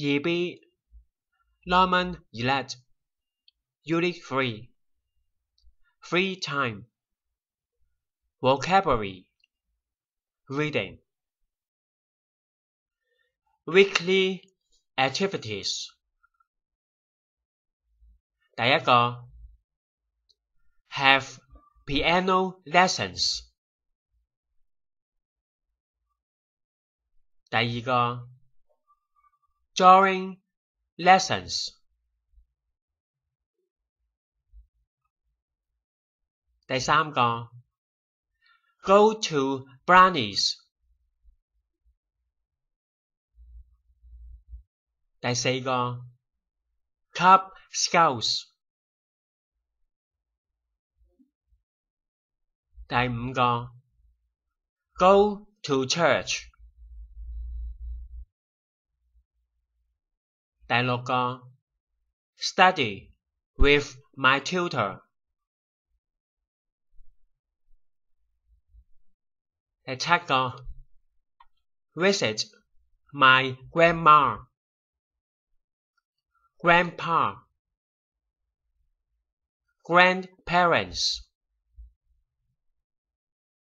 EB, Longman Elect, Unit 3 Free Time Vocabulary Reading Weekly Activities 第一個 Have piano lessons 第二個 during lessons. go to brownies. Cub Scouts. Scouts，第五個 Go to Church。dialogue, study with my tutor. Attack, visit my grandma, grandpa, grandparents.